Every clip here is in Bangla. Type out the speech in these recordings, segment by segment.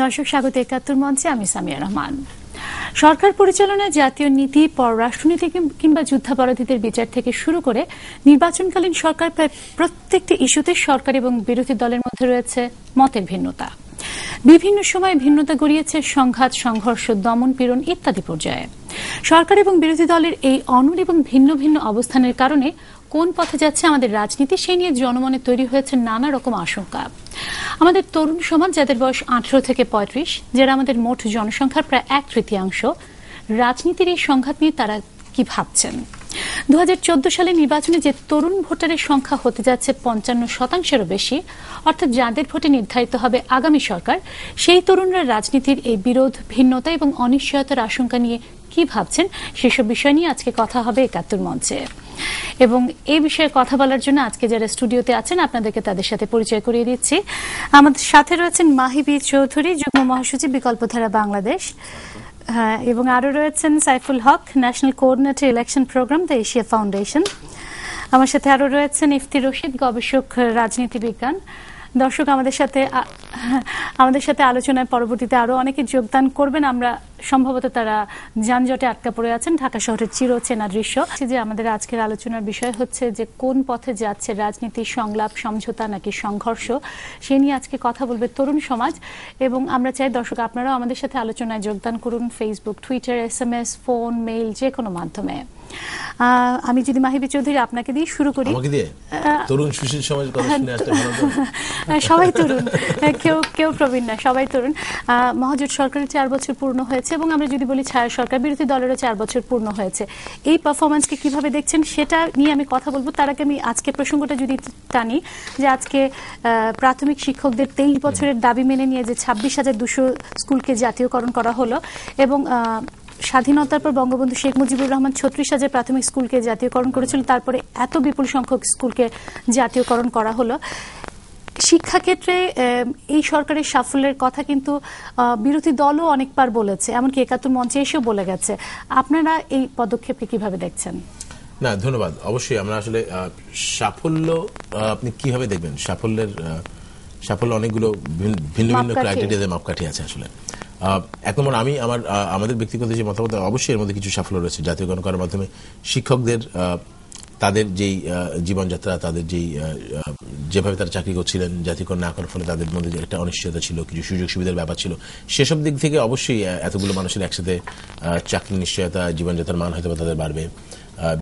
দর্শক, স্বাগত একাত্তর মঞ্চে। আমি সামিয়া রহমান। সরকার পরিচালনায় জাতীয় নীতি, পররাষ্ট্রনীতি কিংবা যুদ্ধাপরাধীদের বিচার থেকে শুরু করে নির্বাচনকালীন সরকার প্রায় প্রত্যেকটি ইস্যুতে সরকার এবং বিরোধী দলের মধ্যে রয়েছে মতের ভিন্নতা। বিভিন্ন সময় ভিন্নতা গড়িয়েছে সংঘাত, সংঘর্ষ, দমন, পীড়ন ইত্যাদি পর্যায়ে। সরকার এবং বিরোধী দলের এই অনর এবং ভিন্ন ভিন্ন অবস্থানের কারণে কোন পথে যাচ্ছে আমাদের রাজনীতি, সেই নিয়ে জনমনে তৈরি হয়েছে নানা রকম আশঙ্কা। আমাদের তরুণ সমাজ, যাদের বয়স আঠারো থেকে পঁয়ত্রিশ, যারা আমাদের মোট জনসংখ্যার প্রায় এক তৃতীয়াংশ, রাজনীতির এই সংঘাত নিয়ে তারা কি ভাবছেন? দু হাজার চোদ্দ সালে নির্বাচনে যে তরুণ ভোটারের সংখ্যা হতে যাচ্ছে পঞ্চান্ন শতাংশেরও বেশি, অর্থাৎ যাদের ভোটে নির্ধারিত হবে আগামী সরকার, সেই তরুণরা রাজনীতির এই বিরোধ, ভিন্নতা এবং অনিশ্চয়তার আশঙ্কা নিয়ে কি ভাবছেন? সেসব বিষয় নিয়ে আজকে কথা হবে একাত্তর মঞ্চে। এবং এই বিষয়ে কথা বলার জন্য আজকে যারা স্টুডিওতে আছেন আপনাদেরকে তাদের সাথে পরিচয় করিয়ে দিচ্ছি। আমাদের সাথে রয়েছেন মাহিবীর চৌধুরী যুগ্ম মহাসচিব বিকল্পধারা বাংলাদেশ। হ্যাঁ, এবং আরও রয়েছেন Saiful Haque national coordinator election programme the Asia Foundation. আমার সাথে আরও রয়েছেন ইফতি রশিদ গবেষক রাজনীতি বিজ্ঞান দর্শক, আমাদের সাথে আমাদের সাথে আলোচনায় পরবর্তীতে আরও অনেকে যোগদান করবেন। আমরা সম্ভবত তারা যানজটে আটকা পড়ে আছেন। ঢাকা শহরের চিরচেনা দৃশ্য যে আমাদের আজকের আলোচনার বিষয় হচ্ছে যে কোন পথে যাচ্ছে রাজনীতি, সংলাপ, সমঝোতা নাকি সংঘর্ষ? সে নিয়ে আজকে কথা বলবে তরুণ সমাজ। এবং আমরা চাই দর্শক, আপনারাও আমাদের সাথে আলোচনায় যোগদান করুন। Facebook Twitter S M S phone mail যে কোনো মাধ্যমে। আমি যদি মাহিবি চৌধুরী আপনাকে দিয়ে শুরু করি। আমাকে দিয়ে? তরুণ সুশীল সমাজ কথা শুনে আসতে সবাই তরুণ। কেউ কেউ প্রবীণ না সবাই তরুণ। মহাজোট সরকারের চার বছর পূর্ণ হয়েছে এবং আমরা যদি বলি ছায়া সরকার বিরোধী দলেরও চার বছর পূর্ণ হয়েছে। এই পারফরমেন্সকে কীভাবে দেখছেন সেটা নিয়ে আমি কথা বলব। তার আগে আমি আজকে প্রসঙ্গটা যদি টানি যে আজকে প্রাথমিক শিক্ষকদের তেইশ বছরের দাবি মেনে নিয়ে যে ছাব্বিশ হাজার দুশো স্কুলকে জাতীয়করণ করা হলো এবং স্বাধীনতার পর বঙ্গবন্ধু শেখ মুজিবুর রহমান ছত্রিশ হাজার প্রাথমিক স্কুলকে জাতীয়করণ করেছিল তারপরে এত বিপুল সংখ্যক স্কুলকে জাতীয়করণ করা হলো। শিক্ষাক্ষেত্রে এই সরকারের সাফল্যের কথা কিন্তু বিরোধী দলও অনেকবার বলেছে এমনকি একাত্তর মঞ্চে এসেও বলে গেছে। আপনারা এই পদক্ষেপকে কীভাবে দেখছেন? না ধন্যবাদ। অবশ্যই আমরা আসলে সাফল্য আপনি কীভাবে দেখবেন? সাফল্যের সাফল্য অনেকগুলো ভিন্ন ভিন্ন ক্রাইটেরিয়াতে মাপকাঠি আছে আসলে। এক নম্বর আমি আমার আমাদের ব্যক্তিগত যে মতামত, অবশ্যই এর মধ্যে কিছু সাফল্য রয়েছে। জাতীয়করণ করার মাধ্যমে শিক্ষকদের তাদের যেই জীবনযাত্রা, তাদের যেই যেভাবে তারা চাকরি করছিলেন জাতিকরণ না করার ফলে তাদের মধ্যে একটা অনিশ্চয়তা ছিল, কিছু সুযোগ সুবিধার ব্যাপার ছিল, সেসব দিক থেকে অবশ্যই এতগুলো মানুষের একসাথে চাকরি নিশ্চয়তা, জীবনযাত্রার মান হয়তো তাদের বাড়বে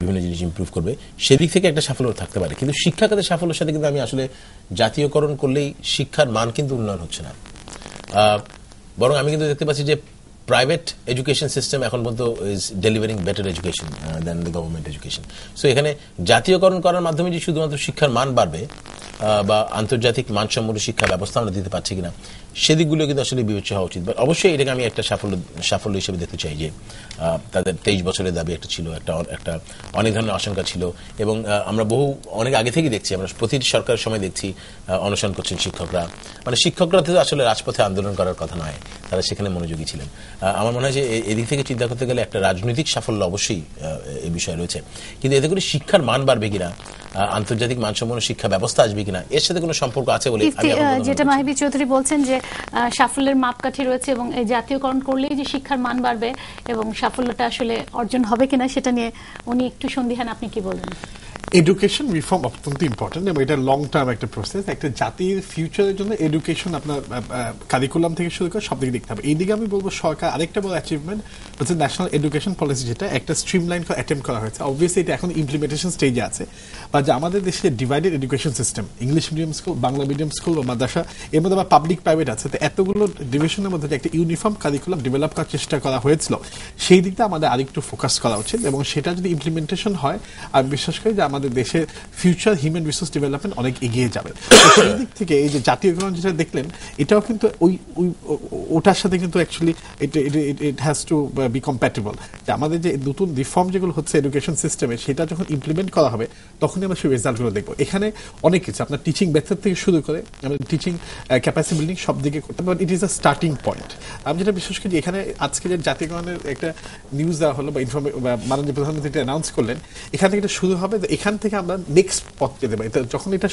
বিভিন্ন জিনিস ইম্প্রুভ করবে। সেদিক থেকে একটা সাফল্য থাকতে পারে। কিন্তু শিক্ষাখাতের সাফল্যের সাথে কিন্তু আমি আসলে জাতীয়করণ করলেই শিক্ষার মান কিন্তু উন্নয়ন হচ্ছে না। বরং আমি কিন্তু দেখতে পাচ্ছি যে প্রাইভেট এডুকেশন সিস্টেম এখন পর্যন্ত is delivering better education than the government education so এখানে জাতীয়করণ করার মাধ্যমে যে শুধুমাত্র শিক্ষার মান বাড়বে বা আন্তর্জাতিক মানসম্মত শিক্ষা ব্যবস্থা আমরা দিতে পারছি কিনা সেদিকগুলো কিন্তু আসলে বিবেচ্য হওয়া উচিত। অবশ্যই এটাকে আমি একটা সাফল্য সাফল্য হিসেবে দেখতে চাই যে তাদের তেইশ বছরের দাবি একটা ছিল একটা একটা অনেক ধরনের আশঙ্কা ছিল এবং আমরা বহু অনেক আগে থেকেই দেখছি আমরা প্রতিটি সরকারের সময় দেখছি অনশন করছেন শিক্ষকরা। মানে শিক্ষকরা তো আসলে রাজপথে আন্দোলন করার কথা নয় তারা সেখানে মনোযোগী ছিলেন। আমার মনে হয় যে এদিক থেকে চিন্তা করতে গেলে একটা রাজনৈতিক সাফল্য অবশ্যই এই বিষয়ে রয়েছে। কিন্তু এতে করে শিক্ষার মান বাড়বে কিনা আন্তর্জাতিক মানসম্পন্ন শিক্ষা ব্যবস্থা আসবে কিনা এর সাথে কোনো সম্পর্ক আছে বলে যেটা মাহিবি চৌধুরী বলছেন যে সাফল্যের মাপকাঠি রয়েছে এবং এই জাতীয়করণ করলেই যে শিক্ষার মান বাড়বে এবং সাফল্যটা আসলে অর্জন হবে কিনা সেটা নিয়ে উনি একটু সন্দিহান, আপনি কি বলবেন? এডুকেশন রিফর্ম অত্যন্ত ইম্পর্টেন্ট এবং এটা লং টার্ম একটা প্রসেস একটা জাতির ফিউচারের জন্য এডুকেশন আপনার কারিকুলাম থেকে শুরু করে সব দিকে দেখতে হবে। এইদিকে আমি বলব সরকার আরেকটা বড় অ্যাচিভমেন্ট হচ্ছে ন্যাশনাল এডুকেশন পলিসি যেটা একটা স্ট্রিমলাইন অ্যাটেম্প করা হয়েছে। অবভিয়াসলি এটা এখন ইমপ্লিমেন্টেশন স্টেজে আছে বা যে আমাদের দেশে divided education system English medium school Bangla medium school বা মাদ্রাসা, এর মধ্যে আবার পাবলিক প্রাইভেট আছে। তো এতগুলো ডিভিশনের মধ্যে একটা ইউনিফর্ম কারিকুলাম ডেভেলপ করার চেষ্টা করা হয়েছিল। সেই দিকটা আমাদের আরেকটু ফোকাস করা উচিত এবং সেটা যদি ইমপ্লিমেন্টেশন হয়, আমি বিশ্বাস করি যে আমাদের দেশের ফিউচার হিউম্যান রিসোর্স ডেভেলপমেন্ট অনেক এগিয়ে যাবে। সেই দিক থেকে এই যে জাতীয়করণ যেটা দেখলেন, এটাও কিন্তু ওই ওই ওটার সাথে কিন্তু actually it it has to be compatible যে আমাদের যে নতুন রিফর্ম যেগুলো হচ্ছে এডুকেশন সিস্টেমে সেটা যখন ইমপ্লিমেন্ট করা হবে, তখনই আমরা সেই রেজাল্টগুলো দেখব। এখানে অনেক কিছু, আপনার টিচিং মেথড থেকে শুরু করে আমাদের টিচিং ক্যাপাসিটি বিল্ডিং সব দিকে করতে but it is a starting point আমি যেটা বিশেষ করি এখানে আজকে যে জাতীয়করণের একটা নিউজ দেওয়া হলো বা ইনফরমে মাননীয় প্রধানমন্ত্রী অ্যানাউন্স করলেন, এখান থেকে শুরু হবে এখানে থেকে আমরা নেক্সট পথ যেতে পারি। তো যখন এটা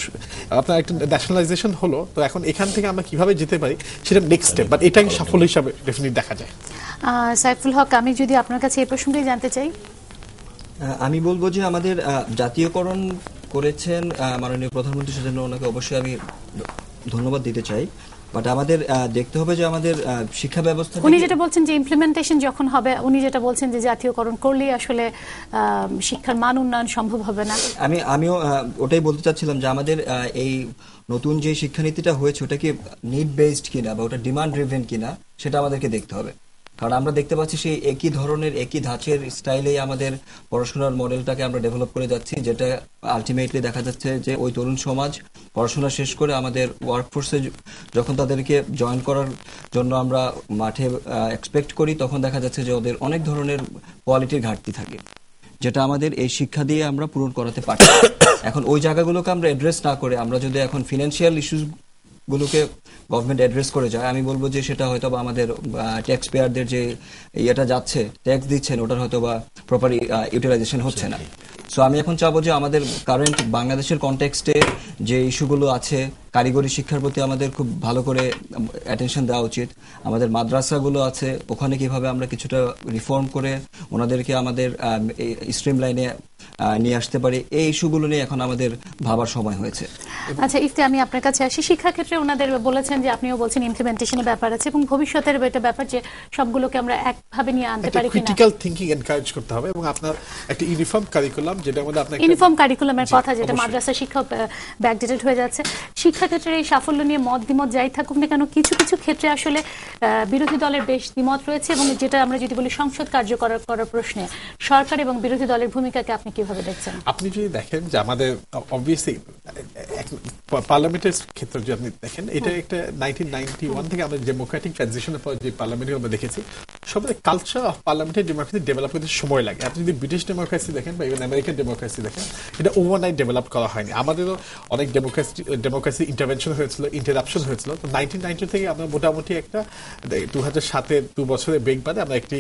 আপনার একটা ন্যাশনালাইজেশন হলো তো এখন এখান থেকে আমরা কীভাবে যেতে পারি সেটা নেক্সট স্টেপ বাট এটাকে সাফল্য হিসাবে ডেফিনেটলি দেখা যায়। সাইফুল হক আমি যদি আপনার কাছে এই প্রসঙ্গেই জানতে চাই। আমি বলব যে আমাদের জাতীয়করণ করেছেন মাননীয় প্রধানমন্ত্রী সেজন্য ওনাকে অবশ্যই আমি ধন্যবাদ দিতে চাই। বাট আমাদের দেখতে হবে যে আমাদের শিক্ষা ব্যবস্থা উনি যেটা বলছেন যে ইমপ্লিমেন্টেশন যখন হবে উনি যেটা বলছেন যে জাতীয়করণ করলেই আসলে শিক্ষার মান উন্নয়ন সম্ভব হবে না। আমি আমিও ওটাই বলতে চাচ্ছিলাম যে আমাদের এই নতুন যে শিক্ষানীতিটা হয়েছে ওটা কি নিড বেসড কিনা বা ওটা ডিমান্ড ড্রিভেন কিনা সেটা আমাদেরকে দেখতে হবে। কারণ আমরা দেখতে পাচ্ছি সেই একই ধরনের, একই ধাঁচের স্টাইলেই আমাদের পড়াশোনার মডেলটাকে আমরা ডেভেলপ করে যাচ্ছি, যেটা আলটিমেটলি দেখা যাচ্ছে যে ওই তরুণ সমাজ পড়াশোনা শেষ করে আমাদের ওয়ার্কফোর্সে যখন তাদেরকে জয়েন করার জন্য আমরা মাঠে এক্সপেক্ট করি, তখন দেখা যাচ্ছে যে ওদের অনেক ধরনের কোয়ালিটির ঘাটতি থাকে, যেটা আমাদের এই শিক্ষা দিয়ে আমরা পূরণ করাতে পারি এখন ওই জায়গাগুলোকে আমরা অ্যাড্রেস না করে, আমরা যদি এখন ফিনান্সিয়াল ইস্যুস গুলোকে গভর্নমেন্ট অ্যাড্রেস করে যায়। আমি বলব যে সেটা হয়তো বা আমাদের ট্যাক্স পেয়ারদের যে ইয়েটা যাচ্ছে ট্যাক্স দিচ্ছেন ওটার হয়তো বা প্রপার ইউটিলাইজেশন হচ্ছে না। সো আমি এখন চাবো যে আমাদের কারেন্ট বাংলাদেশের কনটেক্সটে যে ইস্যুগুলো আছে কারিগরি শিক্ষার প্রতি আমাদের খুব ভালো করে অ্যাটেনশন দেওয়া উচিত। আমাদের মাদ্রাসাগুলো আছে ওখানে কীভাবে আমরা কিছুটা রিফর্ম করে ওনাদেরকে আমাদের স্ট্রিম লাইনে নিয়ে আসতে পারি এই ইস্যুগুলো নিয়ে এখন আমাদের ভাবার সময় হয়েছে। আচ্ছা ইফতে আমি আপনার কাছে আসি। শিক্ষাক্ষেত্রে ওনাদের বলেছেন যে আপনিও বলছেন ইমপ্লিমেন্টেশনের ব্যাপার আছে এবং ভবিষ্যতের এটা ব্যাপার যে সবগুলোকে আমরা একভাবে নিয়ে আনতে পারি কিনা। ক্রিটিক্যাল থিঙ্কিং এনকারেজ করতে হবে এবং আপনার একটা ইউনিফর্ম কারিকুলাম যেটা আমাদের আপনার ইউনিফর্ম কারিকুলামের কথা যেটা মাদ্রাসা শিক্ষা ব্যাকডেটেড হয়ে যাচ্ছে। শিক্ষাক্ষেত্রের এই সাফল্য নিয়ে মত দ্বিমত যাই থাকুক না কেন কিছু কিছু ক্ষেত্রে আসলে বিরোধী দলের বেশ দ্বিমত রয়েছে এবং যেটা আমরা যদি বলি সংসদ কার্যকর করার প্রশ্নে সরকার এবং বিরোধী দলের ভূমিকাকে আপনি কীভাবে দেখছেন? আপনি যদি দেখেন যে আমাদের অবভিয়াসলি পার্লামেন্টের ক্ষেত্রে যদি আপনি দেখেন এটা একটা নাইনটিন নাইনটি ওয়ান থেকে আমরা ডেমোক্রেটিক ট্রানজিশনের পর যে পার্লামেন্টে আমরা দেখেছি সবাই কালচার অফ পার্লামেন্টের ডেমোক্রেসি ডেভেলপ করতে সময় লাগে। আপনি যদি ব্রিটিশ ডেমোক্রেসি দেখেন বা ইভেন আমেরিকান ডেমোক্রেসি দেখেন এটা ওভারনাইট ডেভেলপ করা হয়নি। আমাদেরও অনেক ডেমোক্রেসি ডেমোক্রেসি ইন্টারভেনশন হয়েছিল ইন্টারাপশন হয়েছিল। তো নাইনটিন নাইনটি থেকে আমরা মোটামুটি একটা দু হাজার সাতের দু বছরের ব্রেক বাদে আমরা একটি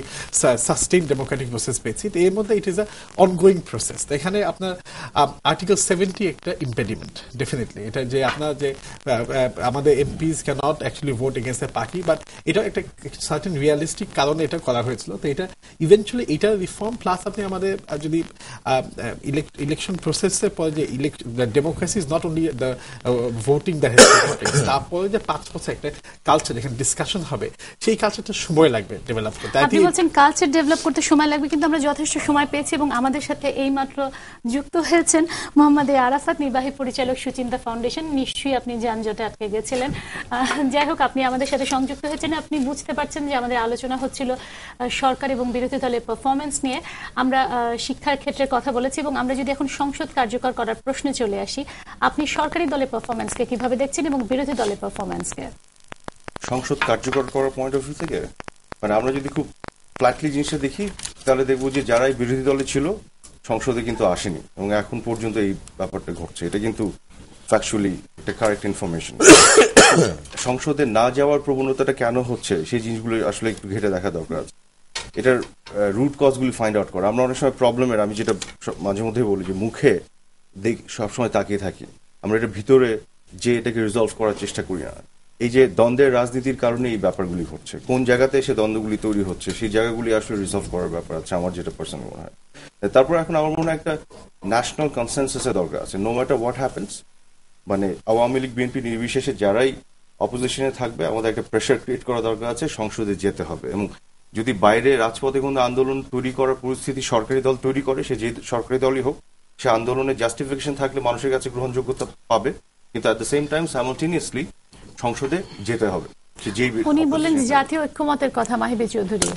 সাস্টেইন ডেমোক্রেটিক প্রসেস পেয়েছি। তো এর মধ্যে it is a ongoing process এখানে আপনার আর্টিকেল সেভেন্টি একটা ইম্পেডিমেন্ট ডেফিনেটলি এটা যে আপনার যে আমাদের MPs can't actually vote against the party but এটা একটা সার্টেন রিয়ালিস্টিক কারণে এটা করা হয়েছিল। তো এটা ইভেনচুয়ালি এটা রিফর্ম প্লাস আপনি আমাদের যদি ইলেকশন প্রসেসের পরে যে election democracy is not only the voting the তারপরে যে পাঁচ বছর একটা কালচার এখানে ডিসকাশন হবে সেই কালচারটা সময় লাগবে ডেভেলপ করতে। আপনি বলছেন কালচার ডেভেলপ করতে সময় লাগবে কিন্তু আমরা যথেষ্ট সময় পেয়েছি এবং আমাদের সাথে এইমাত্র যুক্ত হয়েছেন মোহাম্মদ আরাফাত নির্বাহী পরিচালক সুচিন্তা ফাউন্ডেশন। নিশ্চয়ই আপনি যানজটে আটকে গেছিলেন। যাই হোক আপনি আমাদের সাথে সংযুক্ত হয়েছেন। আপনি বুঝতে পারছেন যে আমাদের আলোচনা হচ্ছিল সরকার এবং বিরোধী দলের পারফরমেন্স নিয়ে। আমরা শিক্ষার ক্ষেত্রে কথা বলেছি এবং আমরা যদি এখন সংসদ কার্যকর করার প্রশ্নে চলে আসি আপনি সরকারি দলের পারফরমেন্সকে কীভাবে দেখছেন এবং বিরোধী দলের পারফরমেন্সকে সংসদ কার্যকর করার পয়েন্ট অফ ভিউ থেকে? মানে আমরা যদি খুব ফ্ল্যাটলি জিনিসটা দেখি, তাহলে দেখব যে যারাই বিরোধী দলে ছিল, সংসদে কিন্তু আসেনি। এবং এখন পর্যন্ত এই ব্যাপারটা ঘটছে। এটা কিন্তু ফ্যাকচুয়ালি এটা কারেক্ট ইনফরমেশন সংসদে না যাওয়ার প্রবণতাটা কেন হচ্ছে, সেই জিনিসগুলো আসলে একটু ঘেটে দেখা দরকার আছে। এটার রুট কজগুলি ফাইন্ড আউট করা। আমরা অনেক সময় প্রবলেমের আমি যেটা মাঝে মধ্যে বলি যে মুখে দেখ, সবসময় তাকিয়ে থাকি। আমরা এটা ভিতরে যে এটাকে রিজলভ করার চেষ্টা করি না। এই যে দ্বন্দ্বের রাজনীতির কারণে এই ব্যাপারগুলি ঘটছে। কোন জায়গাতে এসে দ্বন্দ্বগুলি তৈরি হচ্ছে, সেই জায়গাগুলি আসলে রিজলভ করার ব্যাপার আছে, আমার যেটা পার্সোনাল মনে হয়। তারপর এখন আমার মনে হয় একটা ন্যাশনাল কনসেন্সাসের দরকার আছে। নো ম্যাটার হোয়াট হ্যাপেন্স মানে আওয়ামী লীগ, বিএনপি নির্বিশেষে যারাই অপোজিশনে থাকবে, আমাদের একটা প্রেশার ক্রিয়েট করা দরকার আছে, সংসদে যেতে হবে। এবং যদি বাইরে রাজপথে কোনো আন্দোলন তৈরি করার পরিস্থিতি সরকারি দল তৈরি করে, সে যে সরকারি দলই হোক, সে আন্দোলনের জাস্টিফিকেশন থাকলে মানুষের কাছে গ্রহণযোগ্যতা পাবে। কিন্তু অ্যাট দ্য সেম টাইম সাইমultaneously সংসদে যেতে হবে। উনি বললেন যে জাতীয় ঐক্যমতের কথা মাহিবে চৌধুরী।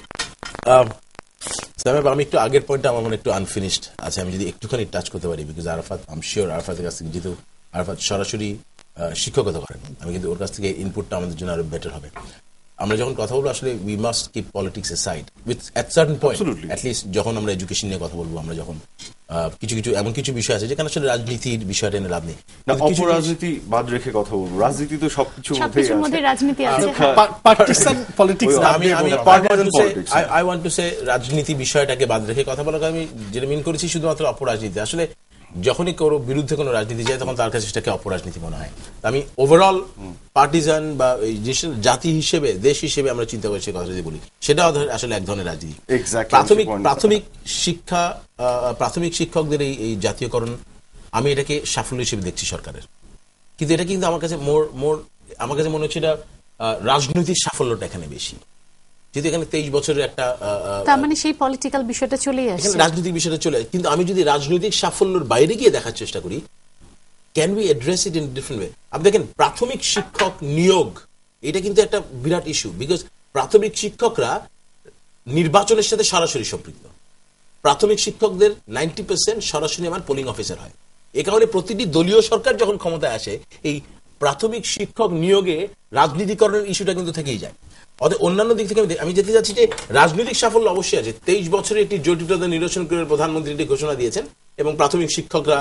সাহেব আমি একটু আগের পয়েন্টটা আমার মনে একটু আনফিনিশড আছে। আমি যদি একটুখানি টাচ করতে পারি বিকজ আরাফাত আম শিওর আরাফাতের কাছ থেকে যেহেতু আরাফাত সরাসরি শিক্ষকতা করেন আমি কিন্তু ওর কাছ থেকে ইনপুটটা আমাদের জন্য আরও বেটার হবে। আমরা যখন কথা বলব আসলে we must keep politics aside with at certain point. At least যখন আমরা এডুকেশন নিয়ে কথা বলব আমরা যখন আহ, কিছু কিছু এমন কিছু বিষয় আছে যেখানে আসলে রাজনীতির বিষয়টা এনে লাভ নেই। না অপরাজনীতি বাদ রেখে কথা বলব। রাজনীতি তো সবকিছুর মধ্যেই সবকিছুর মধ্যে রাজনীতি আছে পার্টিসান পলিটিক্স আমি আমি বলব, partisan politics, I want to say রাজনীতি বিষয়টাকে বাদ রেখে কথা বলার আমি যেটা মিন করেছি শুধুমাত্র অপরাজনীতি। আসলে যখনই কারও বিরুদ্ধে কোনো রাজনীতি যায় তখন তার কাছে সেটাকে অপরাজনীতি মনে হয়। আমি ওভারঅল পার্টিজান বা এই জাতি হিসেবে দেশ হিসেবে আমরা চিন্তা করি সে কথা যদি বলি। সেটা আসলে এক ধরনের রাজনীতি। প্রাথমিক প্রাথমিক শিক্ষা প্রাথমিক শিক্ষকদের এই এই জাতীয়করণ আমি এটাকে সাফল্য হিসেবে দেখছি সরকারের। কিন্তু এটা কিন্তু আমার কাছে মোর মোর আমার কাছে মনে হচ্ছে এটা রাজনৈতিক সাফল্যটা এখানে বেশি। যেহেতু এখানে তেইশ বছরের একটা তার মানে সেই পলিটিক্যাল বিষয়টা এখানে আসছে। রাজনৈতিক বিষয়টা চলে আসে। কিন্তু আমি যদি রাজনৈতিক সাফল্যের বাইরে গিয়ে দেখার চেষ্টা করি can we address it in different way আপনি দেখেন প্রাথমিক শিক্ষক নিয়োগ এটা কিন্তু একটা বিরাট ইস্যু বিকজ প্রাথমিক শিক্ষকরা নির্বাচনের সাথে সরাসরি সম্পৃক্ত। প্রাথমিক শিক্ষকদের নাইনটি পার্সেন্ট সরাসরি আমার পোলিং অফিসার হয়। এ কারণে প্রতিটি দলীয় সরকার যখন ক্ষমতায় আসে এই প্রাথমিক শিক্ষক নিয়োগে রাজনীতিকরণের ইস্যুটা কিন্তু থেকেই যায়। অতএব অন্যান্য দিক থেকে আমি যেতে যাচ্ছি যে রাজনৈতিক সাফল্য অবশ্যই আছে। তেইশ বছরের একটি জটিলতা নিরসন করে প্রধানমন্ত্রী একটি ঘোষণা দিয়েছেন এবং প্রাথমিক শিক্ষকরা